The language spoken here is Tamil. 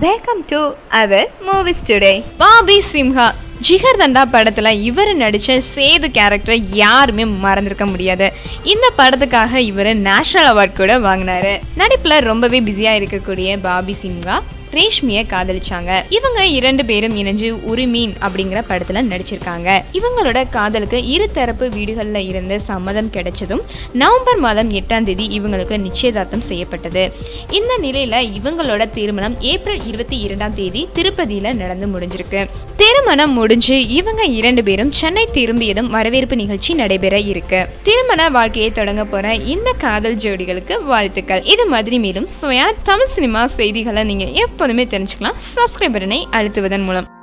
Welcome to our movies today Bobby Simha Jigar Thanda இவர் நடித்த சேது கேரக்டரை யாருமே மறந்திருக்க முடியாது. இந்த படத்துக்காக இவர் நேஷனல் அவார்ட் கூட வாங்கினாரு. நடிப்பில் ரொம்பவே பிஸியாக இருக்கக்கூடிய பாபி சிம்ஹா ரேஷ்மியை காதலிச்சாங்க. இவங்க இரண்டு பேரும் இணைஞ்சு உரிமீன் அப்படிங்கிற படத்துல நடிச்சிருக்காங்க. இவங்களோட காதலுக்கு இரு தரப்பு வீடுகள்ல இருந்து சம்மதம் கிடைச்சதும் நவம்பர் மாதம் எட்டாம் தேதி இவங்களுக்கு நிச்சயதார்த்தம் செய்யப்பட்டது. இந்த நிலையில இவங்களோட திருமணம் ஏப்ரல் இருபத்தி இரண்டாம் தேதி திருப்பதியில நடந்து முடிஞ்சிருக்கு. திருமணம் முடிஞ்சு இவங்க இரண்டு பேரும் சென்னை திரும்பியதும் வரவேற்பு நிகழ்ச்சி நடைபெற இருக்கு. திருமண வாழ்க்கையை தொடங்க போற இந்த காதல் ஜோடிகளுக்கு வாழ்த்துக்கள். இது மாதிரி மேலும் சுயா தமிழ் சினிமா செய்திகளை நீங்க எப்போதுமே தெரிஞ்சுக்கலாம். சப்ஸ்கிரைப் பட்டனை அழுத்துவதன் மூலம்.